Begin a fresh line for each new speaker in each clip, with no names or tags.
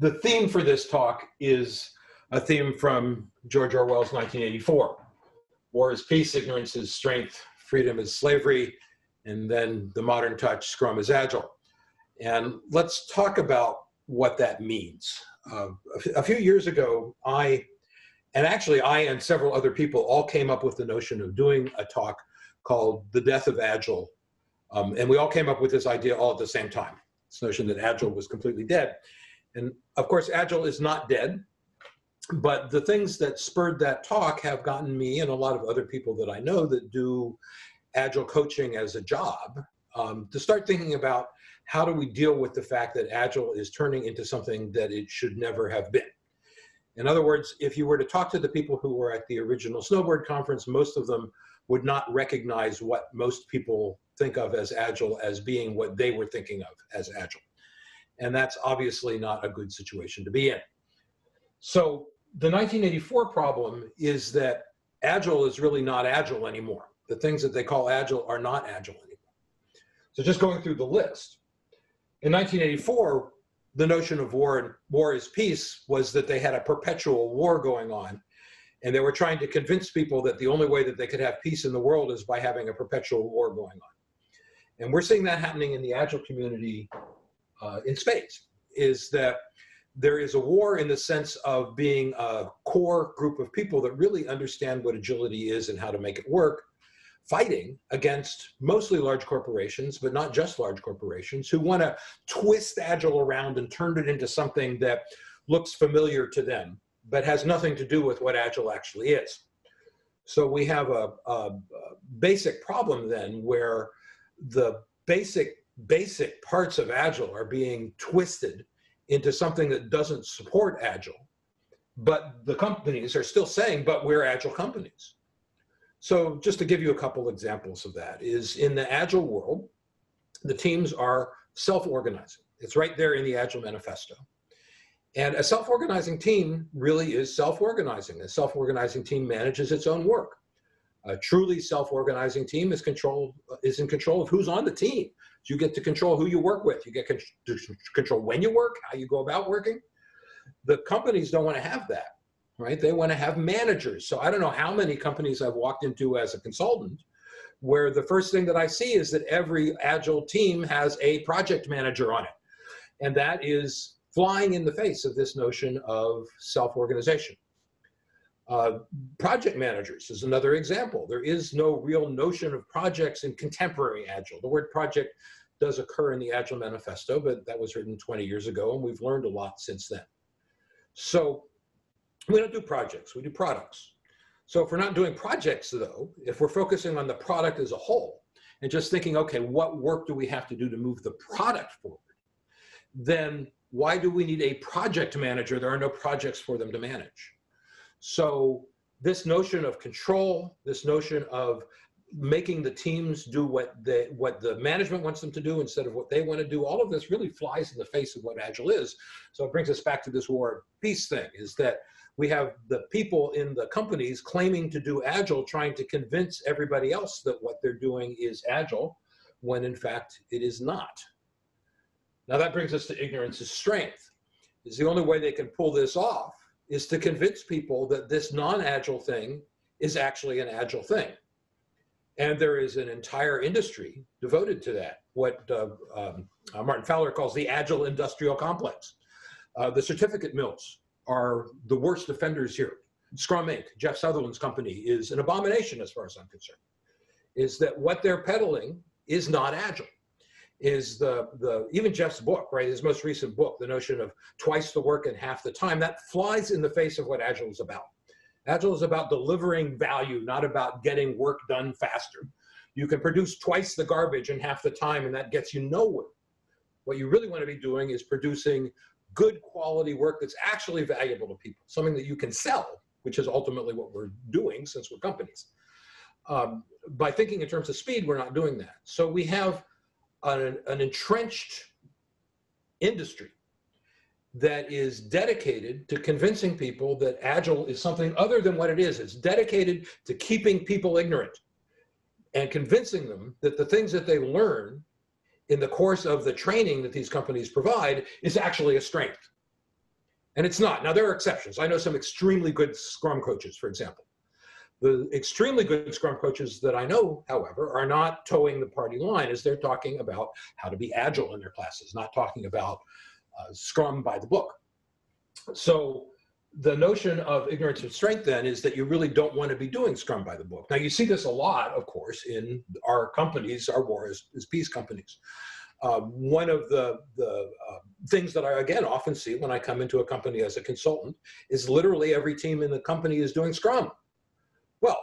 the theme for this talk is a theme from George Orwell's 1984. War is peace, ignorance is strength, freedom is slavery, and then the modern touch, Scrum is agile. And let's talk about what that means. Uh, a few years ago, I, and actually I and several other people all came up with the notion of doing a talk called The Death of Agile. Um, and we all came up with this idea all at the same time, this notion that Agile was completely dead. And of course, Agile is not dead, but the things that spurred that talk have gotten me and a lot of other people that I know that do Agile coaching as a job um, to start thinking about how do we deal with the fact that Agile is turning into something that it should never have been. In other words, if you were to talk to the people who were at the original Snowbird conference, most of them would not recognize what most people think of as Agile as being what they were thinking of as Agile. And that's obviously not a good situation to be in. So the 1984 problem is that Agile is really not Agile anymore. The things that they call Agile are not Agile anymore. So just going through the list. In 1984, the notion of war and war is peace was that they had a perpetual war going on. And they were trying to convince people that the only way that they could have peace in the world is by having a perpetual war going on. And we're seeing that happening in the Agile community uh, in spades is that there is a war in the sense of being a core group of people that really understand what agility is and how to make it work, fighting against mostly large corporations, but not just large corporations, who want to twist Agile around and turn it into something that looks familiar to them, but has nothing to do with what Agile actually is. So we have a, a, a basic problem then where the basic basic parts of Agile are being twisted into something that doesn't support Agile. But the companies are still saying, but we're Agile companies. So just to give you a couple examples of that is in the Agile world, the teams are self-organizing. It's right there in the Agile manifesto. And a self-organizing team really is self-organizing. A self-organizing team manages its own work. A truly self-organizing team is controlled is in control of who's on the team. You get to control who you work with. You get to control when you work, how you go about working. The companies don't want to have that, right? They want to have managers. So I don't know how many companies I've walked into as a consultant where the first thing that I see is that every agile team has a project manager on it. And that is flying in the face of this notion of self-organization. Uh, project managers is another example. There is no real notion of projects in contemporary Agile. The word project does occur in the Agile Manifesto, but that was written 20 years ago, and we've learned a lot since then. So we don't do projects, we do products. So if we're not doing projects, though, if we're focusing on the product as a whole, and just thinking, okay, what work do we have to do to move the product forward? Then why do we need a project manager? There are no projects for them to manage. So this notion of control, this notion of making the teams do what the what the management wants them to do instead of what they want to do all of this really flies in the face of what agile is. So it brings us back to this war peace thing is that we have the people in the companies claiming to do agile trying to convince everybody else that what they're doing is agile when in fact it is not. Now that brings us to ignorance is strength. Is the only way they can pull this off is to convince people that this non-agile thing is actually an agile thing. And there is an entire industry devoted to that, what uh, um, uh, Martin Fowler calls the agile industrial complex. Uh, the certificate mills are the worst offenders here. Scrum Inc., Jeff Sutherland's company, is an abomination as far as I'm concerned. Is that what they're peddling is not agile is the, the even Jeff's book, right, his most recent book, the notion of twice the work in half the time, that flies in the face of what Agile is about. Agile is about delivering value, not about getting work done faster. You can produce twice the garbage in half the time and that gets you nowhere. What you really want to be doing is producing good quality work that's actually valuable to people, something that you can sell, which is ultimately what we're doing since we're companies. Um, by thinking in terms of speed, we're not doing that. So we have an, an entrenched industry that is dedicated to convincing people that Agile is something other than what it is. It's dedicated to keeping people ignorant and convincing them that the things that they learn in the course of the training that these companies provide is actually a strength. And it's not. Now, there are exceptions. I know some extremely good Scrum coaches, for example. The extremely good Scrum coaches that I know, however, are not toeing the party line as they're talking about how to be agile in their classes, not talking about uh, Scrum by the book. So the notion of ignorance of strength then is that you really don't want to be doing Scrum by the book. Now, you see this a lot, of course, in our companies, our war is, is peace companies. Uh, one of the, the uh, things that I, again, often see when I come into a company as a consultant is literally every team in the company is doing Scrum. Well,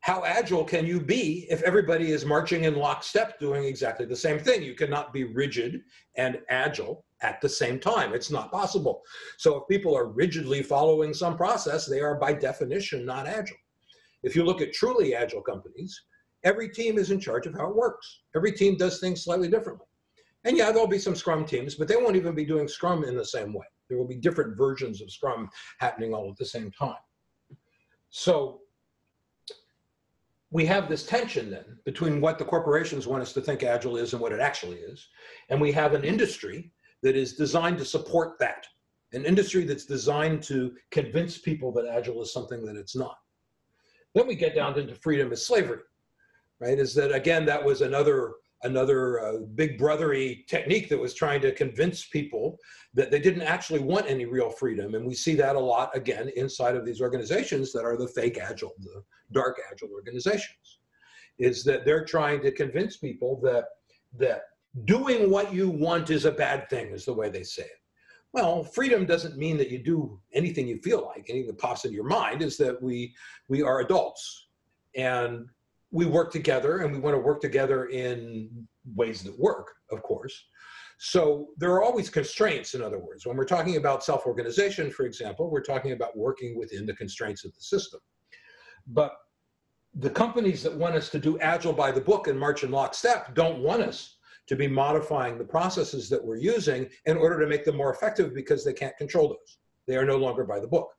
how agile can you be if everybody is marching in lockstep doing exactly the same thing? You cannot be rigid and agile at the same time. It's not possible. So if people are rigidly following some process, they are by definition not agile. If you look at truly agile companies, every team is in charge of how it works. Every team does things slightly differently. And yeah, there'll be some Scrum teams, but they won't even be doing Scrum in the same way. There will be different versions of Scrum happening all at the same time. So we have this tension then between what the corporations want us to think agile is and what it actually is. And we have an industry that is designed to support that, an industry that's designed to convince people that agile is something that it's not. Then we get down into freedom as slavery, right? Is that again, that was another another uh, big brothery technique that was trying to convince people that they didn't actually want any real freedom. And we see that a lot again inside of these organizations that are the fake agile, the dark agile organizations, is that they're trying to convince people that that doing what you want is a bad thing, is the way they say it. Well, freedom doesn't mean that you do anything you feel like. Anything that pops into your mind is that we we are adults and we work together and we want to work together in ways that work, of course. So there are always constraints, in other words. When we're talking about self organization, for example, we're talking about working within the constraints of the system. But the companies that want us to do agile by the book and march in lockstep don't want us to be modifying the processes that we're using in order to make them more effective because they can't control those. They are no longer by the book.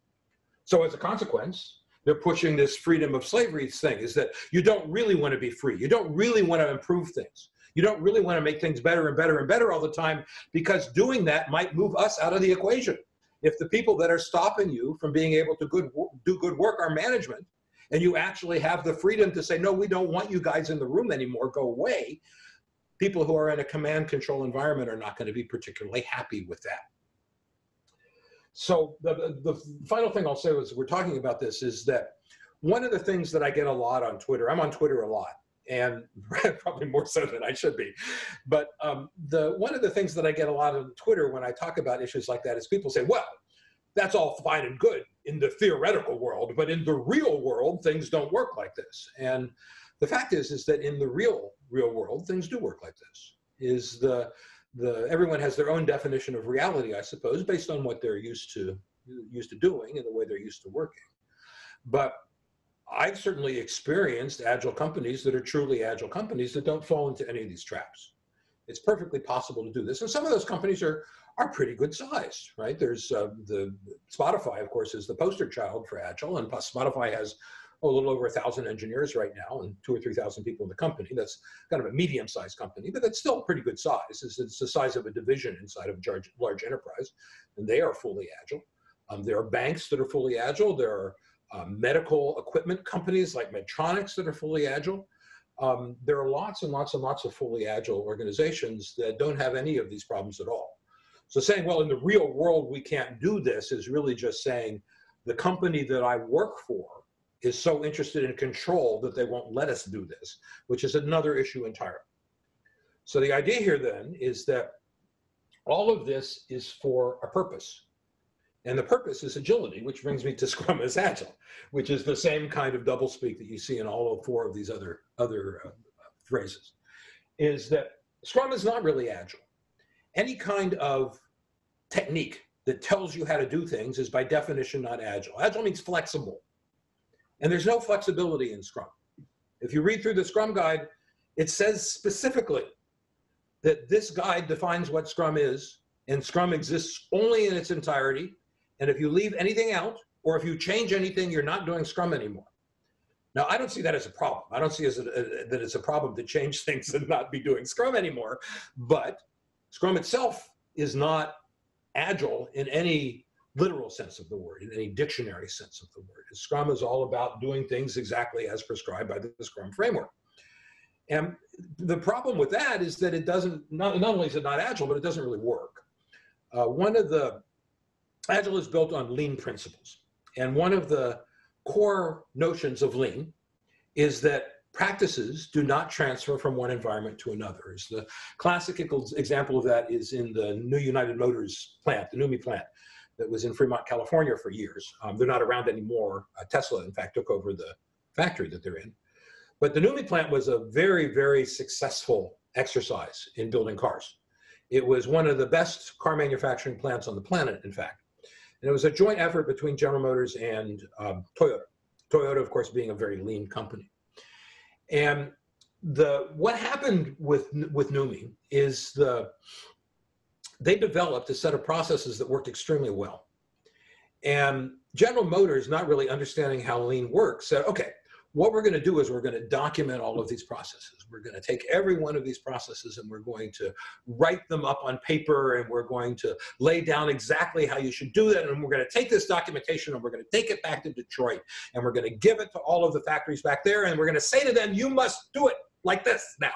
So as a consequence, they're pushing this freedom of slavery thing is that you don't really want to be free. You don't really want to improve things. You don't really want to make things better and better and better all the time because doing that might move us out of the equation. If the people that are stopping you from being able to good, do good work are management, and you actually have the freedom to say, no, we don't want you guys in the room anymore, go away, people who are in a command control environment are not going to be particularly happy with that. So the, the final thing I'll say is we're talking about this is that one of the things that I get a lot on Twitter, I'm on Twitter a lot, and probably more so than I should be. But um, the one of the things that I get a lot on Twitter when I talk about issues like that is people say, "Well, that's all fine and good in the theoretical world, but in the real world, things don't work like this." And the fact is, is that in the real real world, things do work like this. Is the the everyone has their own definition of reality, I suppose, based on what they're used to used to doing and the way they're used to working. But I've certainly experienced agile companies that are truly agile companies that don't fall into any of these traps. It's perfectly possible to do this, and some of those companies are are pretty good sized, right? There's uh, the Spotify, of course, is the poster child for agile, and Spotify has a little over a thousand engineers right now and two or 3,000 people in the company. That's kind of a medium sized company, but that's still pretty good size. It's, it's, the size of a division inside of a large, enterprise, and they are fully agile. Um, there are banks that are fully agile. There are uh, medical equipment companies like Medtronics that are fully agile. Um, there are lots and lots and lots of fully agile organizations that don't have any of these problems at all. So saying, well, in the real world, we can't do this is really just saying the company that I work for is so interested in control that they won't let us do this, which is another issue entirely. So the idea here then is that all of this is for a purpose. And the purpose is agility, which brings me to Scrum as Agile, which is the same kind of doublespeak that you see in all of four of these other, other uh, phrases, is that Scrum is not really Agile. Any kind of technique that tells you how to do things is by definition not Agile. Agile means flexible. And there's no flexibility in Scrum. If you read through the Scrum guide, it says specifically that this guide defines what Scrum is, and Scrum exists only in its entirety. And if you leave anything out, or if you change anything, you're not doing Scrum anymore. Now, I don't see that as a problem. I don't see as a, a, that it's a problem to change things and not be doing Scrum anymore. But Scrum itself is not agile in any literal sense of the word, in any dictionary sense of the word. Scrum is all about doing things exactly as prescribed by the Scrum framework. And the problem with that is that it doesn't, not, not only is it not agile, but it doesn't really work. Uh, one of the, agile is built on lean principles. And one of the core notions of lean is that practices do not transfer from one environment to another. The classic example of that is in the new United Motors plant, the NUMMI plant that was in Fremont, California for years. Um, they're not around anymore. Uh, Tesla, in fact, took over the factory that they're in. But the NUMMI plant was a very, very successful exercise in building cars. It was one of the best car manufacturing plants on the planet, in fact. And it was a joint effort between General Motors and um, Toyota. Toyota, of course, being a very lean company. And the what happened with with NUMMI is the they developed a set of processes that worked extremely well. And General Motors, not really understanding how lean works, said, okay, what we're going to do is we're going to document all of these processes. We're going to take every one of these processes and we're going to write them up on paper and we're going to lay down exactly how you should do that. And we're going to take this documentation and we're going to take it back to Detroit and we're going to give it to all of the factories back there and we're going to say to them, you must do it like this now.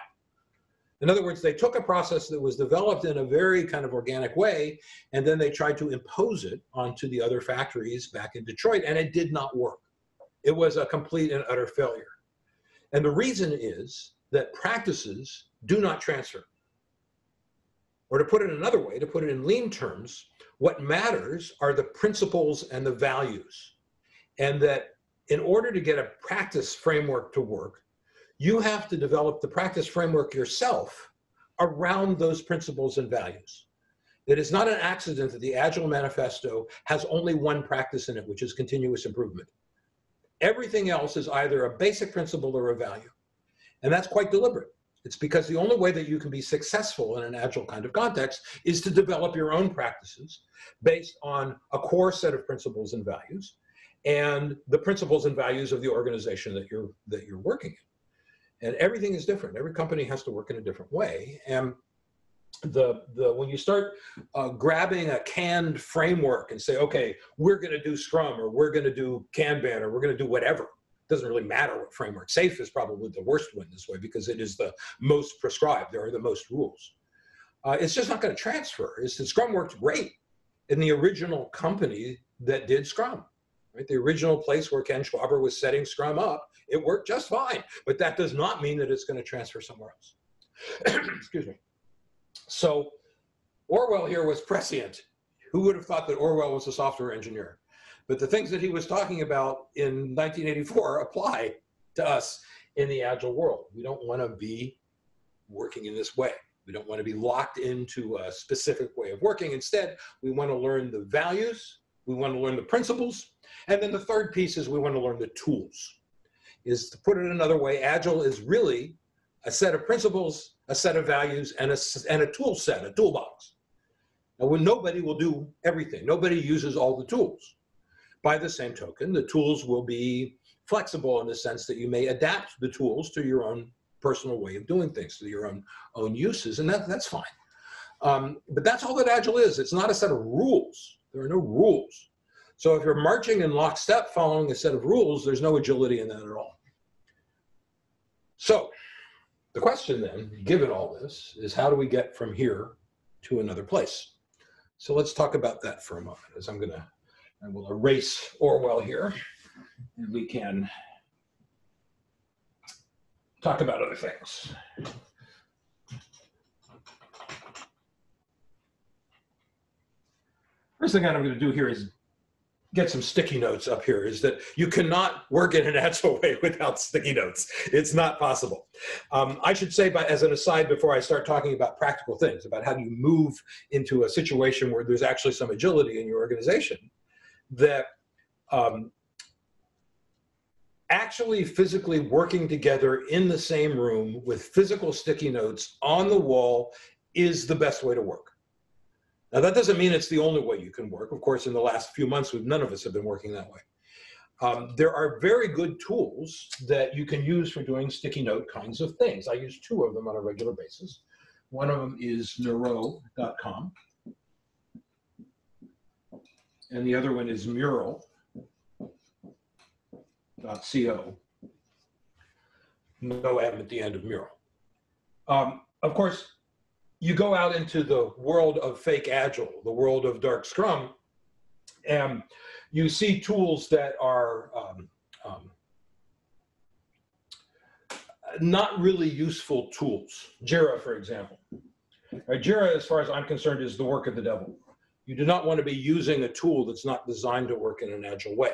In other words, they took a process that was developed in a very kind of organic way, and then they tried to impose it onto the other factories back in Detroit, and it did not work. It was a complete and utter failure. And the reason is that practices do not transfer. Or to put it another way, to put it in lean terms, what matters are the principles and the values. And that in order to get a practice framework to work, you have to develop the practice framework yourself around those principles and values. It is not an accident that the Agile Manifesto has only one practice in it, which is continuous improvement. Everything else is either a basic principle or a value. And that's quite deliberate. It's because the only way that you can be successful in an agile kind of context is to develop your own practices based on a core set of principles and values and the principles and values of the organization that you're that you're working in and everything is different. Every company has to work in a different way. And the the when you start uh, grabbing a canned framework and say, okay, we're going to do Scrum or we're going to do Kanban or we're going to do whatever. It doesn't really matter what framework. SAFe is probably the worst one this way because it is the most prescribed. There are the most rules. Uh, it's just not going to transfer. It's Scrum worked great in the original company that did Scrum. Right? The original place where Ken Schwaber was setting Scrum up it worked just fine, but that does not mean that it's going to transfer somewhere else. Excuse me. So Orwell here was prescient. Who would have thought that Orwell was a software engineer? But the things that he was talking about in 1984 apply to us in the agile world. We don't want to be working in this way. We don't want to be locked into a specific way of working. Instead, we want to learn the values, we want to learn the principles, and then the third piece is we want to learn the tools is to put it another way, Agile is really a set of principles, a set of values, and a, and a tool set, a toolbox. Now, when nobody will do everything, nobody uses all the tools. By the same token, the tools will be flexible in the sense that you may adapt the tools to your own personal way of doing things, to your own own uses, and that, that's fine. Um, but that's all that Agile is. It's not a set of rules. There are no rules. So if you're marching in lockstep following a set of rules, there's no agility in that at all. So the question then, given all this, is how do we get from here to another place? So let's talk about that for a moment as I'm gonna, I will erase Orwell here and we can talk about other things. First thing I'm gonna do here is get some sticky notes up here is that you cannot work in an agile way without sticky notes. It's not possible. Um, I should say, by, as an aside, before I start talking about practical things, about how you move into a situation where there's actually some agility in your organization, that um, actually physically working together in the same room with physical sticky notes on the wall is the best way to work. Now, that doesn't mean it's the only way you can work. Of course, in the last few months, none of us have been working that way. Um, there are very good tools that you can use for doing sticky note kinds of things. I use two of them on a regular basis. One of them is Miro.com. and the other one is mural.co. No M at the end of mural. Um, of course, you go out into the world of fake agile, the world of dark scrum, and you see tools that are um, um, not really useful tools. Jira, for example. Right, Jira, as far as I'm concerned, is the work of the devil. You do not want to be using a tool that's not designed to work in an agile way.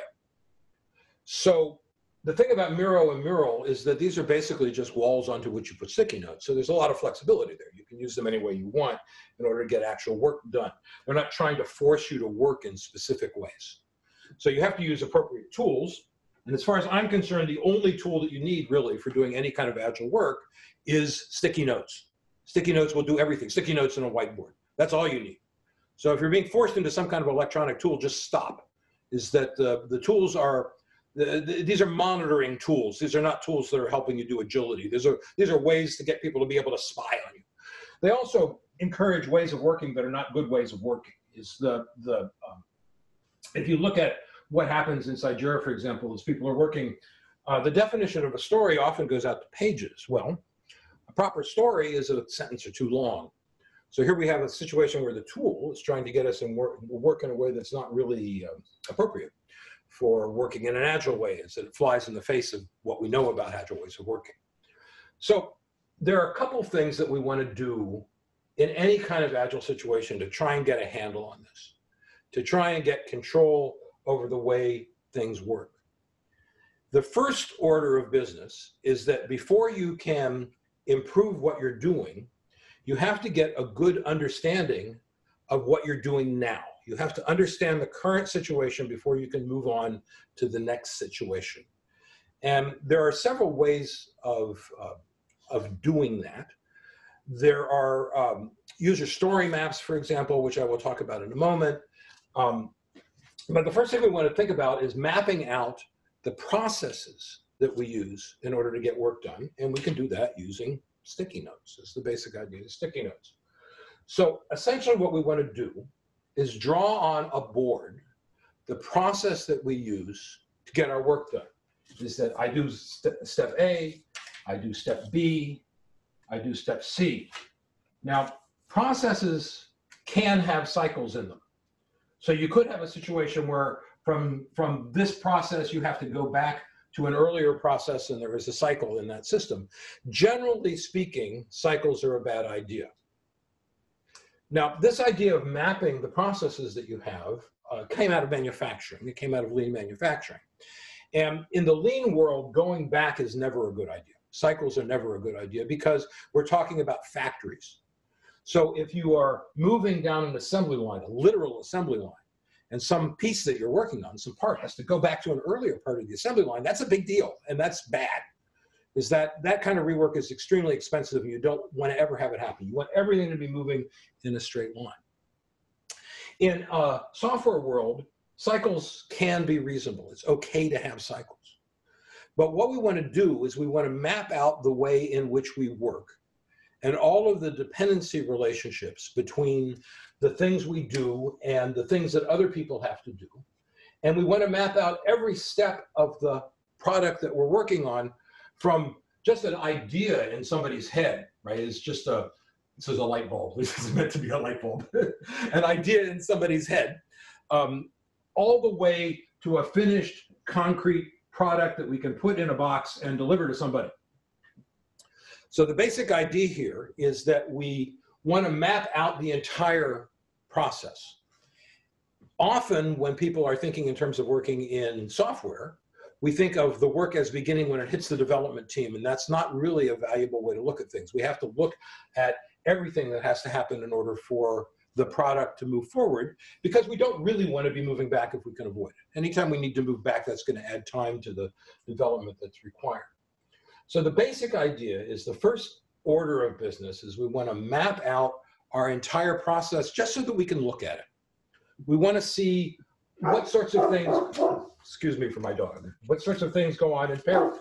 So the thing about Miro and Mural is that these are basically just walls onto which you put sticky notes. So there's a lot of flexibility there. You can use them any way you want in order to get actual work done. They're not trying to force you to work in specific ways. So you have to use appropriate tools. And as far as I'm concerned, the only tool that you need really for doing any kind of agile work is sticky notes. Sticky notes will do everything. Sticky notes and a whiteboard. That's all you need. So if you're being forced into some kind of electronic tool, just stop. Is that the, the tools are, the, the, these are monitoring tools. These are not tools that are helping you do agility. These are, these are ways to get people to be able to spy on you. They also encourage ways of working that are not good ways of working. Is the, the um, if you look at what happens inside Jira, for example, is people are working, uh, the definition of a story often goes out to pages. Well, a proper story is a sentence or two long. So here we have a situation where the tool is trying to get us in work, work in a way that's not really uh, appropriate for working in an agile way, is that it flies in the face of what we know about agile ways of working. So there are a couple things that we want to do in any kind of agile situation to try and get a handle on this, to try and get control over the way things work. The first order of business is that before you can improve what you're doing, you have to get a good understanding of what you're doing now. You have to understand the current situation before you can move on to the next situation. And there are several ways of, uh, of doing that. There are um, user story maps, for example, which I will talk about in a moment. Um, but the first thing we want to think about is mapping out the processes that we use in order to get work done. And we can do that using sticky notes. It's the basic idea of sticky notes. So essentially what we want to do is draw on a board the process that we use to get our work done. Is that I do st step A, I do step B, I do step C. Now, processes can have cycles in them. So you could have a situation where from, from this process, you have to go back to an earlier process and there is a cycle in that system. Generally speaking, cycles are a bad idea. Now, this idea of mapping the processes that you have uh, came out of manufacturing. It came out of lean manufacturing. And in the lean world, going back is never a good idea. Cycles are never a good idea because we're talking about factories. So if you are moving down an assembly line, a literal assembly line, and some piece that you're working on, some part has to go back to an earlier part of the assembly line, that's a big deal, and that's bad. Is that that kind of rework is extremely expensive, and you don't want to ever have it happen. You want everything to be moving in a straight line. In a software world, cycles can be reasonable. It's okay to have cycles. But what we want to do is we want to map out the way in which we work and all of the dependency relationships between the things we do and the things that other people have to do. And we want to map out every step of the product that we're working on from just an idea in somebody's head, right? It's just a, this is a light bulb. This is meant to be a light bulb. an idea in somebody's head, um, all the way to a finished concrete product that we can put in a box and deliver to somebody. So the basic idea here is that we want to map out the entire process. Often when people are thinking in terms of working in software, we think of the work as beginning when it hits the development team, and that's not really a valuable way to look at things. We have to look at everything that has to happen in order for the product to move forward because we don't really want to be moving back if we can avoid it. Anytime we need to move back, that's going to add time to the development that's required. So the basic idea is the first order of business is we want to map out our entire process just so that we can look at it. We want to see what sorts of things, excuse me for my dog, what sorts of things go on in parallel.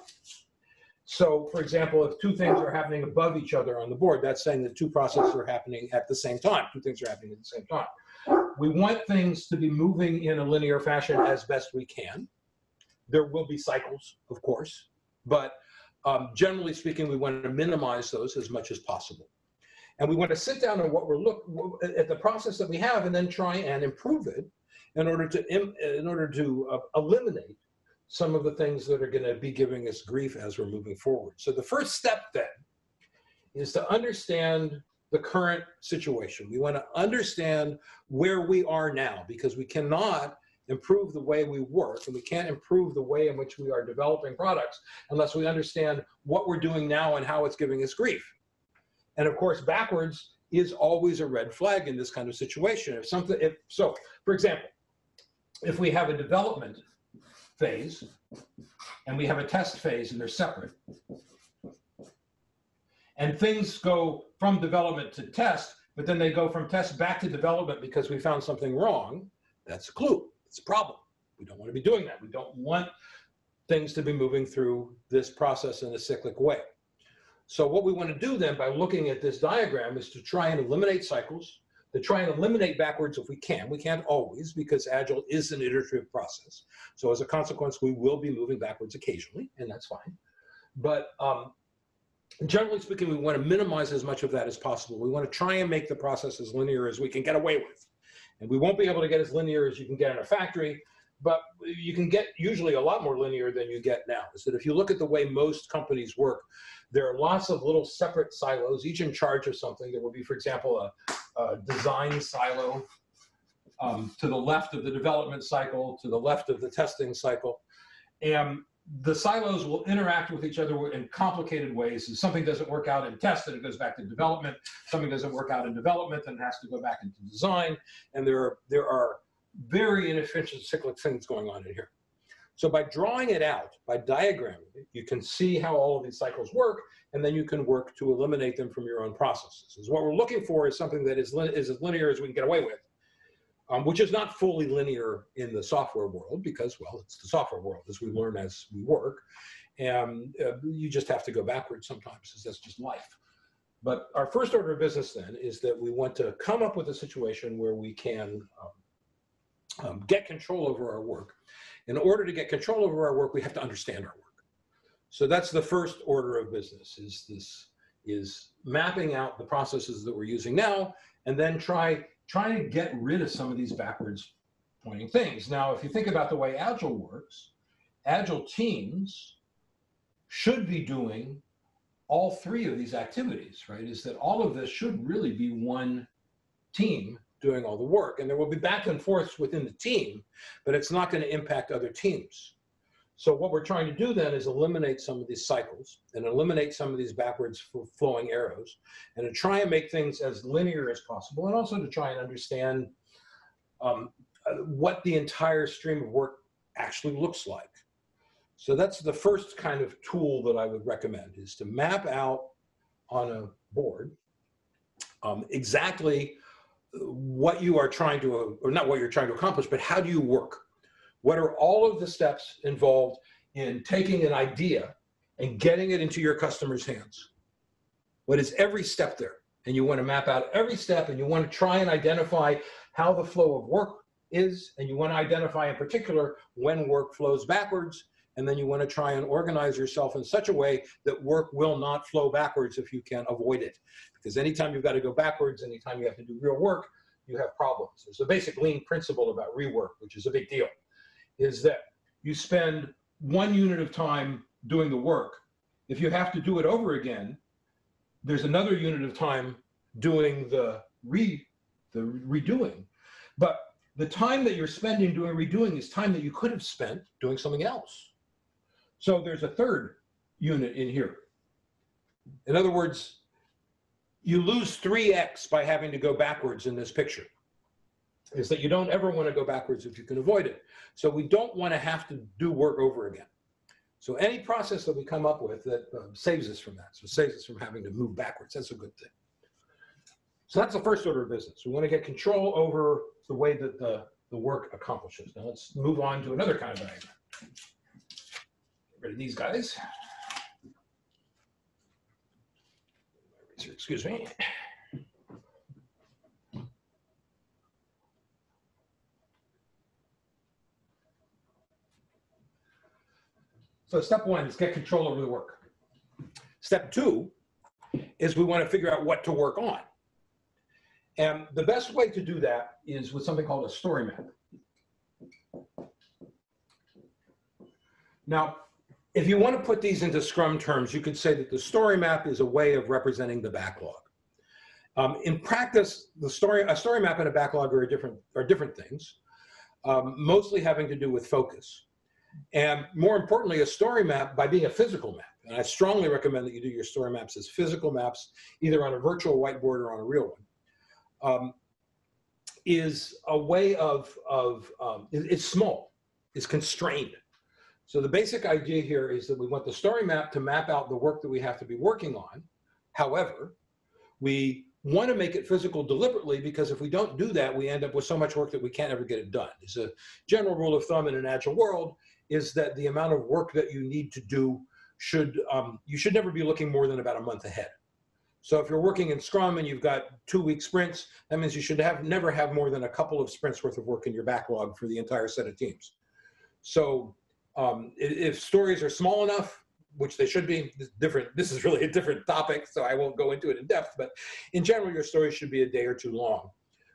So for example, if two things are happening above each other on the board, that's saying that two processes are happening at the same time. Two things are happening at the same time. We want things to be moving in a linear fashion as best we can. There will be cycles, of course, but um, generally speaking, we want to minimize those as much as possible. And we want to sit down on what we're look at the process that we have and then try and improve it in order to, in order to uh, eliminate some of the things that are going to be giving us grief as we're moving forward. So the first step then is to understand the current situation. We want to understand where we are now because we cannot improve the way we work and we can't improve the way in which we are developing products unless we understand what we're doing now and how it's giving us grief. And of course, backwards is always a red flag in this kind of situation. If something, if so, for example, if we have a development phase and we have a test phase and they're separate, and things go from development to test, but then they go from test back to development because we found something wrong, that's a clue. It's a problem. We don't want to be doing that. We don't want things to be moving through this process in a cyclic way. So what we want to do then by looking at this diagram is to try and eliminate cycles, to try and eliminate backwards if we can. We can't always because Agile is an iterative process. So as a consequence, we will be moving backwards occasionally, and that's fine. But um, generally speaking, we want to minimize as much of that as possible. We want to try and make the process as linear as we can get away with. And we won't be able to get as linear as you can get in a factory, but you can get usually a lot more linear than you get now. Is that if you look at the way most companies work, there are lots of little separate silos, each in charge of something. There will be, for example, a, a design silo um, to the left of the development cycle, to the left of the testing cycle. And the silos will interact with each other in complicated ways. If something doesn't work out in test, then it goes back to development. Something doesn't work out in development, then it has to go back into design. And there are, there are very inefficient cyclic things going on in here. So by drawing it out, by diagramming it, you can see how all of these cycles work, and then you can work to eliminate them from your own processes. Is what we're looking for is something that is, is as linear as we can get away with um, which is not fully linear in the software world because, well, it's the software world as we learn as we work. And uh, you just have to go backwards sometimes because that's just life. But our first order of business then is that we want to come up with a situation where we can um, um, get control over our work. In order to get control over our work, we have to understand our work. So that's the first order of business is this is mapping out the processes that we're using now and then try trying to get rid of some of these backwards pointing things. Now, if you think about the way Agile works, Agile teams should be doing all three of these activities, right? Is that all of this should really be one team doing all the work. And there will be back and forths within the team, but it's not going to impact other teams. So what we're trying to do then is eliminate some of these cycles and eliminate some of these backwards flowing arrows and to try and make things as linear as possible and also to try and understand um, uh, what the entire stream of work actually looks like. So that's the first kind of tool that I would recommend is to map out on a board um, exactly what you are trying to, or not what you're trying to accomplish, but how do you work? What are all of the steps involved in taking an idea and getting it into your customer's hands? What is every step there? And you want to map out every step and you want to try and identify how the flow of work is. And you want to identify in particular when work flows backwards. And then you want to try and organize yourself in such a way that work will not flow backwards if you can avoid it. Because anytime you've got to go backwards, anytime you have to do real work, you have problems. There's a basic lean principle about rework, which is a big deal is that you spend one unit of time doing the work. If you have to do it over again, there's another unit of time doing the re the redoing. But the time that you're spending doing redoing is time that you could have spent doing something else. So there's a third unit in here. In other words, you lose 3x by having to go backwards in this picture is that you don't ever want to go backwards if you can avoid it. So we don't want to have to do work over again. So any process that we come up with that um, saves us from that, so saves us from having to move backwards, that's a good thing. So that's the first order of business. We want to get control over the way that the, the work accomplishes. Now let's move on to another kind of diagram rid of these guys. Excuse me. So step one is get control over the work. Step two is we want to figure out what to work on. And the best way to do that is with something called a story map. Now, if you want to put these into Scrum terms, you could say that the story map is a way of representing the backlog. Um, in practice, the story, a story map and a backlog are different, are different things, um, mostly having to do with focus. And more importantly, a story map by being a physical map. And I strongly recommend that you do your story maps as physical maps, either on a virtual whiteboard or on a real one. Um, is a way of, of um, it's small, it's constrained. So the basic idea here is that we want the story map to map out the work that we have to be working on. However, we want to make it physical deliberately because if we don't do that, we end up with so much work that we can't ever get it done. It's a general rule of thumb in an agile world is that the amount of work that you need to do should, um, you should never be looking more than about a month ahead. So if you're working in Scrum and you've got two week sprints, that means you should have never have more than a couple of sprints worth of work in your backlog for the entire set of teams. So um, if stories are small enough, which they should be, different. This is really a different topic, so I won't go into it in depth. But in general, your story should be a day or two long,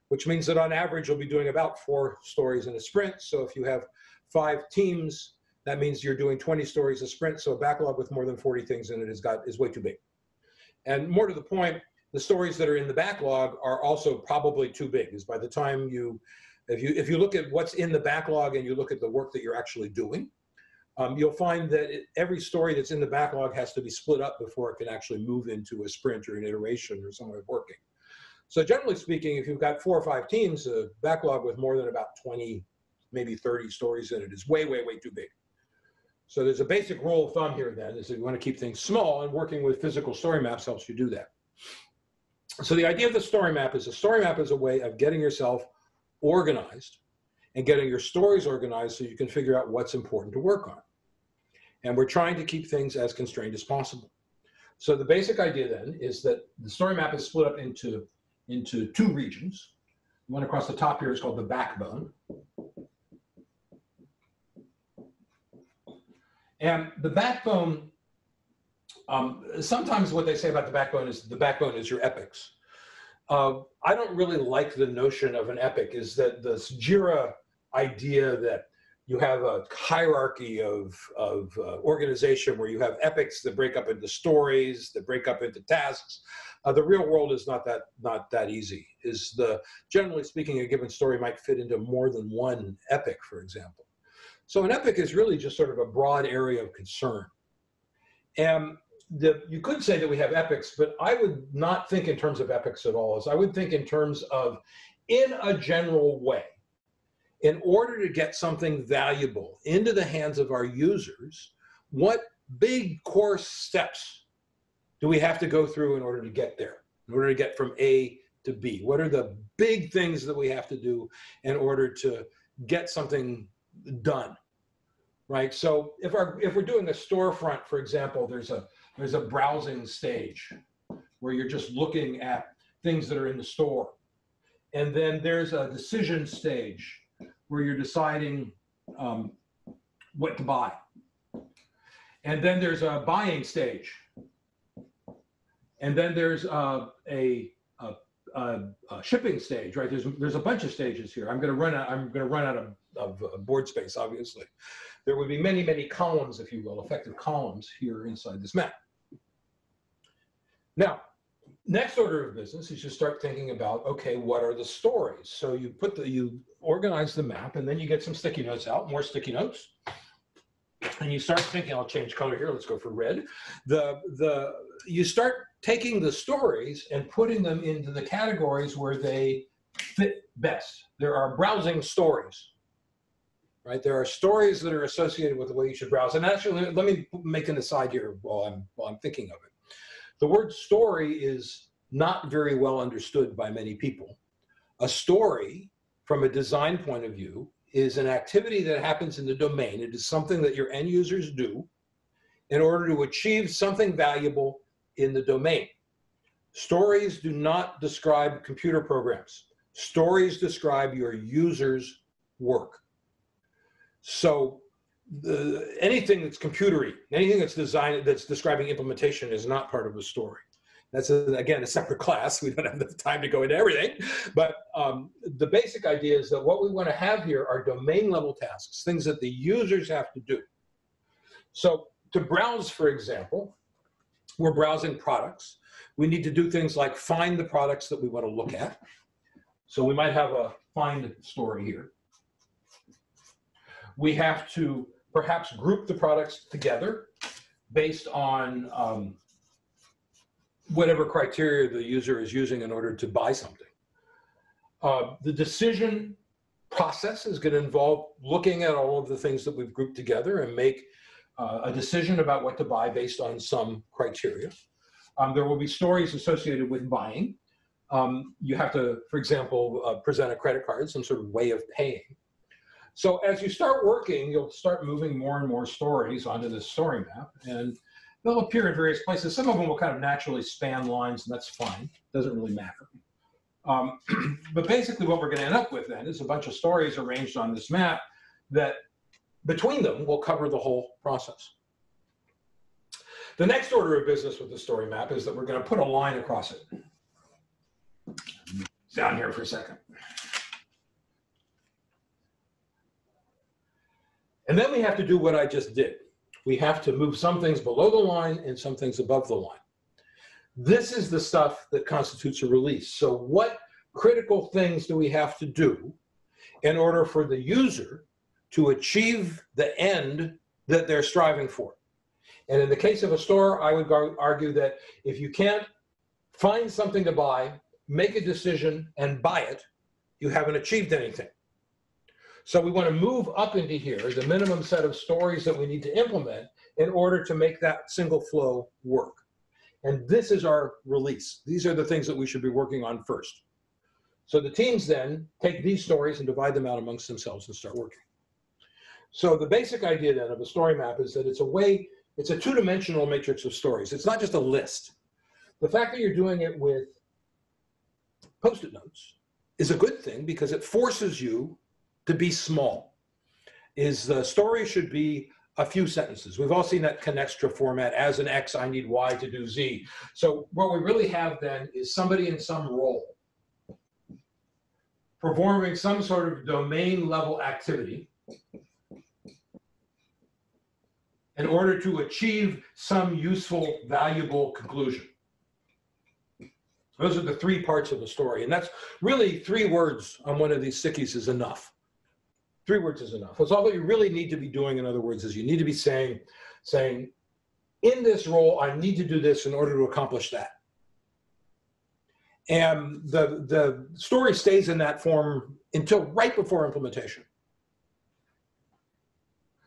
which means that on average you'll be doing about four stories in a sprint. So if you have five teams, that means you're doing 20 stories a sprint. So a backlog with more than 40 things in it is got is way too big. And more to the point, the stories that are in the backlog are also probably too big. Is by the time you, if you if you look at what's in the backlog and you look at the work that you're actually doing, um, you'll find that it, every story that's in the backlog has to be split up before it can actually move into a sprint or an iteration or some way of working. So generally speaking, if you've got four or five teams, a backlog with more than about 20, maybe 30 stories in it is way, way, way too big. So there's a basic rule of thumb here then, is that you want to keep things small and working with physical story maps helps you do that. So the idea of the story map is a story map is a way of getting yourself organized and getting your stories organized so you can figure out what's important to work on. And we're trying to keep things as constrained as possible. So the basic idea then is that the story map is split up into, into two regions. The one across the top here is called the backbone. And the backbone, um, sometimes what they say about the backbone is the backbone is your epics. Uh, I don't really like the notion of an epic is that this JIRA idea that you have a hierarchy of, of uh, organization where you have epics that break up into stories, that break up into tasks. Uh, the real world is not that not that easy. Is the generally speaking, a given story might fit into more than one epic, for example. So an epic is really just sort of a broad area of concern. And the, you could say that we have epics, but I would not think in terms of epics at all. As I would think in terms of, in a general way, in order to get something valuable into the hands of our users, what big course steps do we have to go through in order to get there, in order to get from A to B? What are the big things that we have to do in order to get something done? Right. So if our if we're doing a storefront, for example, there's a there's a browsing stage where you're just looking at things that are in the store. And then there's a decision stage where you're deciding um, what to buy. And then there's a buying stage. And then there's a, a, a, a shipping stage, right? There's, there's a bunch of stages here. I'm going to run out, I'm going to run out of, of uh, board space, obviously. There would be many, many columns, if you will, effective columns here inside this map. Now, next order of business is you start thinking about okay what are the stories? So you put the you organize the map and then you get some sticky notes out more sticky notes. And you start thinking i'll change color here let's go for red. The the you start taking the stories and putting them into the categories where they fit best. There are browsing stories right? There are stories that are associated with the way you should browse. And actually let me make an aside here while i'm while i'm thinking of it the word story is not very well understood by many people. A story, from a design point of view, is an activity that happens in the domain. It is something that your end users do in order to achieve something valuable in the domain. Stories do not describe computer programs. Stories describe your users' work. So the, anything that's computery, anything that's designed, that's describing implementation is not part of the story. That's, a, again, a separate class. We don't have the time to go into everything. But um, the basic idea is that what we want to have here are domain level tasks, things that the users have to do. So to browse, for example, we're browsing products. We need to do things like find the products that we want to look at. So we might have a find story here. We have to perhaps group the products together based on um, whatever criteria the user is using in order to buy something. Uh, the decision process is going to involve looking at all of the things that we've grouped together and make uh, a decision about what to buy based on some criteria. Um, there will be stories associated with buying. Um, you have to, for example, uh, present a credit card, some sort of way of paying. So as you start working, you'll start moving more and more stories onto this story map, and they'll appear in various places. Some of them will kind of naturally span lines, and that's fine. Doesn't really matter. Um, but basically what we're going to end up with then is a bunch of stories arranged on this map that between them will cover the whole process. The next order of business with the story map is that we're going to put a line across it. Down here for a second. And then we have to do what I just did. We have to move some things below the line and some things above the line. This is the stuff that constitutes a release. So what critical things do we have to do in order for the user to achieve the end that they're striving for? And in the case of a store, I would argue that if you can't find something to buy, make a decision and buy it, you haven't achieved anything. So we want to move up into here, the minimum set of stories that we need to implement in order to make that single flow work. And this is our release. These are the things that we should be working on first. So the teams then take these stories and divide them out amongst themselves and start working. So the basic idea then of a story map is that it's a way, it's a two-dimensional matrix of stories. It's not just a list. The fact that you're doing it with post-it notes is a good thing because it forces you to be small is the story should be a few sentences. We've all seen that Connextra format. As an X, I need Y to do Z. So what we really have then is somebody in some role performing some sort of domain level activity in order to achieve some useful, valuable conclusion. Those are the three parts of the story. And that's really three words on one of these stickies is enough. Three words is enough. That's all that you really need to be doing, in other words, is you need to be saying, saying, in this role, I need to do this in order to accomplish that. And the, the story stays in that form until right before implementation.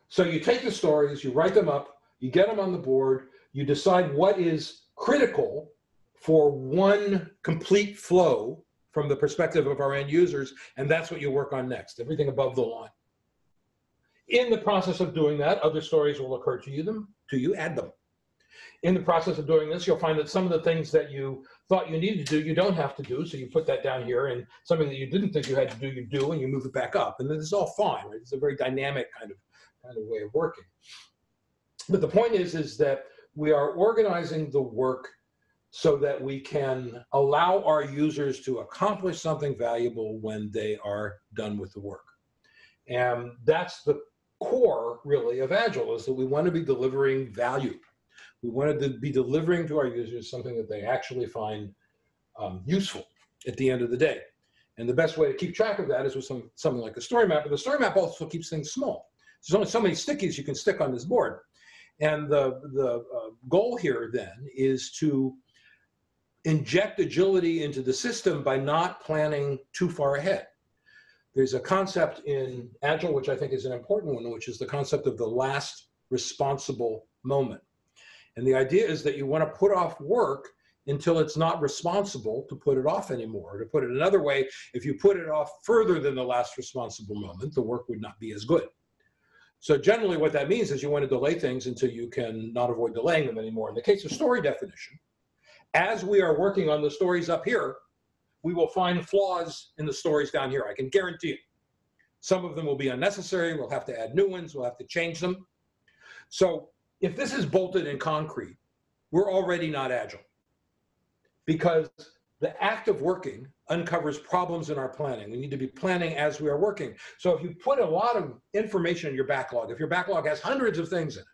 So you take the stories, you write them up, you get them on the board, you decide what is critical for one complete flow from the perspective of our end users, and that's what you work on next, everything above the line. In the process of doing that, other stories will occur to you, them, to you, add them. In the process of doing this, you'll find that some of the things that you thought you needed to do, you don't have to do, so you put that down here, and something that you didn't think you had to do, you do, and you move it back up. And this is all fine, right? It's a very dynamic kind of, kind of way of working. But the point is, is that we are organizing the work so that we can allow our users to accomplish something valuable when they are done with the work. And that's the core really of Agile is that we want to be delivering value. We want to be delivering to our users something that they actually find um, useful at the end of the day. And the best way to keep track of that is with some, something like a story map, but the story map also keeps things small. There's only so many stickies you can stick on this board. And the, the uh, goal here then is to inject agility into the system by not planning too far ahead. There's a concept in Agile, which I think is an important one, which is the concept of the last responsible moment. And the idea is that you want to put off work until it's not responsible to put it off anymore. To put it another way, if you put it off further than the last responsible moment, the work would not be as good. So generally what that means is you want to delay things until you can not avoid delaying them anymore. In the case of story definition, as we are working on the stories up here, we will find flaws in the stories down here. I can guarantee it. Some of them will be unnecessary. We'll have to add new ones. We'll have to change them. So if this is bolted in concrete, we're already not agile because the act of working uncovers problems in our planning. We need to be planning as we are working. So if you put a lot of information in your backlog, if your backlog has hundreds of things in it,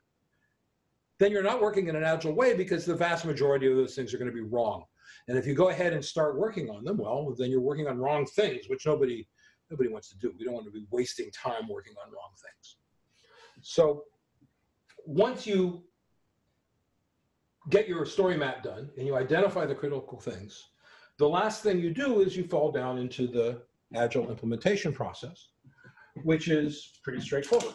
then you're not working in an agile way because the vast majority of those things are going to be wrong. And if you go ahead and start working on them, well, then you're working on wrong things, which nobody nobody wants to do. We don't want to be wasting time working on wrong things. So once you get your story map done and you identify the critical things, the last thing you do is you fall down into the agile implementation process, which is pretty straightforward.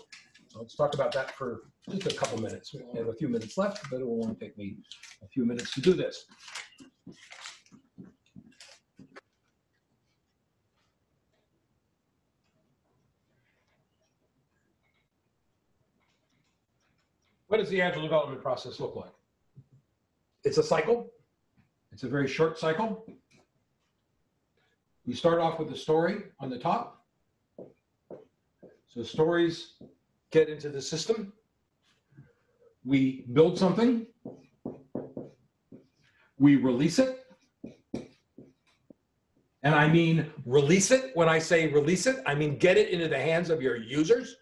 So let's talk about that for just a couple minutes. We have a few minutes left, but it will only take me a few minutes to do this. What does the agile development process look like? It's a cycle. It's a very short cycle. We start off with a story on the top. So stories get into the system. We build something. We release it. And I mean release it. When I say release it, I mean get it into the hands of your users.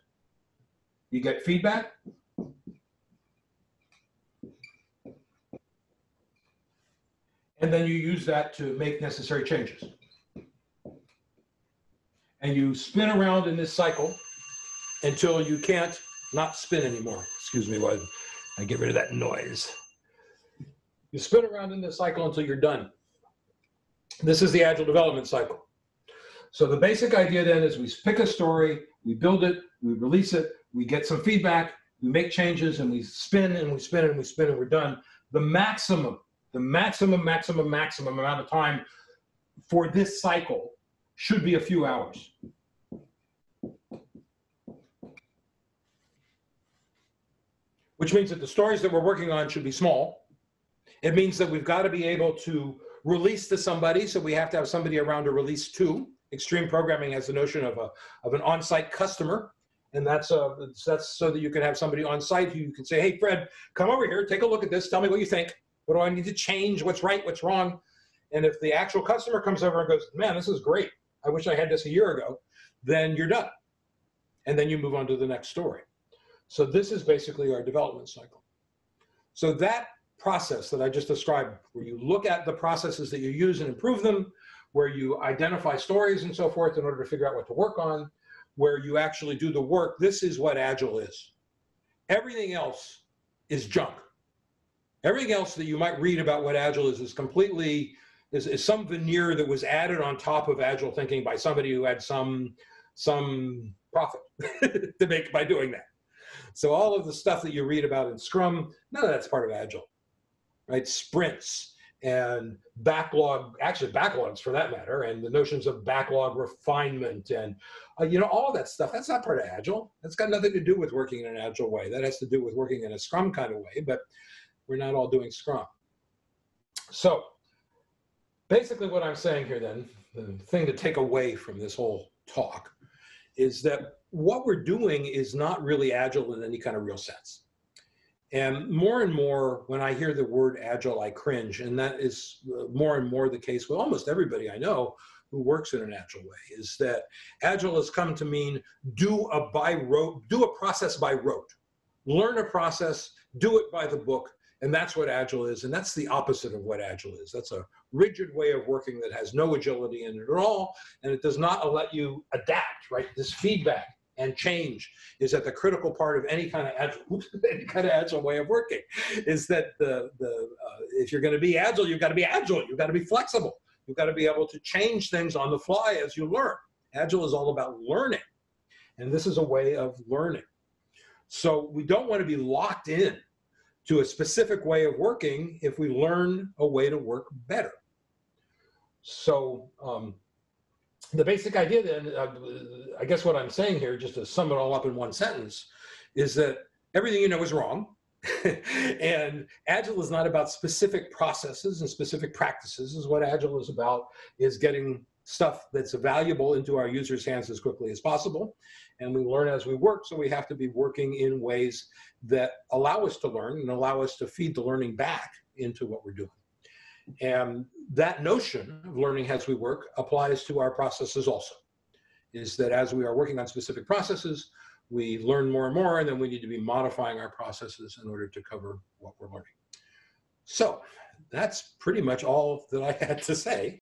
You get feedback. And then you use that to make necessary changes and you spin around in this cycle until you can't not spin anymore. Excuse me while I get rid of that noise. You spin around in this cycle until you're done. This is the agile development cycle. So the basic idea then is we pick a story, we build it, we release it, we get some feedback, we make changes, and we spin and we spin and we spin and we're done. The maximum, the maximum, maximum, maximum amount of time for this cycle should be a few hours. Which means that the stories that we're working on should be small. It means that we've got to be able to release to somebody, so we have to have somebody around to release to. Extreme programming has the notion of, a, of an on-site customer, and that's, uh, that's so that you can have somebody on site who you can say, hey, Fred, come over here, take a look at this, tell me what you think. What do I need to change? What's right? What's wrong? And if the actual customer comes over and goes, man, this is great. I wish I had this a year ago, then you're done. And then you move on to the next story. So this is basically our development cycle. So that process that I just described, where you look at the processes that you use and improve them, where you identify stories and so forth in order to figure out what to work on, where you actually do the work, this is what Agile is. Everything else is junk. Everything else that you might read about what Agile is is completely is, is some veneer that was added on top of agile thinking by somebody who had some some profit to make by doing that. So all of the stuff that you read about in Scrum, none of that's part of agile, right? Sprints and backlog, actually backlogs for that matter, and the notions of backlog refinement and uh, you know all that stuff. That's not part of agile. That's got nothing to do with working in an agile way. That has to do with working in a Scrum kind of way. But we're not all doing Scrum. So basically what I'm saying here then, the thing to take away from this whole talk is that what we're doing is not really agile in any kind of real sense. And more and more, when I hear the word agile, I cringe. And that is uh, more and more the case with almost everybody I know who works in an agile way, is that agile has come to mean do a by rote, do a process by rote. Learn a process, do it by the book, and that's what Agile is. And that's the opposite of what Agile is. That's a rigid way of working that has no agility in it at all. And it does not let you adapt, right? This feedback and change is at the critical part of any kind of agile, any kind of agile way of working. Is that the the uh, if you're going to be agile, you've got to be agile. You've got to be flexible. You've got to be able to change things on the fly as you learn. Agile is all about learning, and this is a way of learning. So we don't want to be locked in to a specific way of working if we learn a way to work better. So um, the basic idea then, uh, I guess what I'm saying here, just to sum it all up in one sentence, is that everything you know is wrong. and agile is not about specific processes and specific practices is what agile is about is getting stuff that's valuable into our users' hands as quickly as possible. And we learn as we work, so we have to be working in ways that allow us to learn and allow us to feed the learning back into what we're doing. And that notion of learning as we work applies to our processes also. Is that as we are working on specific processes, we learn more and more, and then we need to be modifying our processes in order to cover what we're learning. So that's pretty much all that I had to say.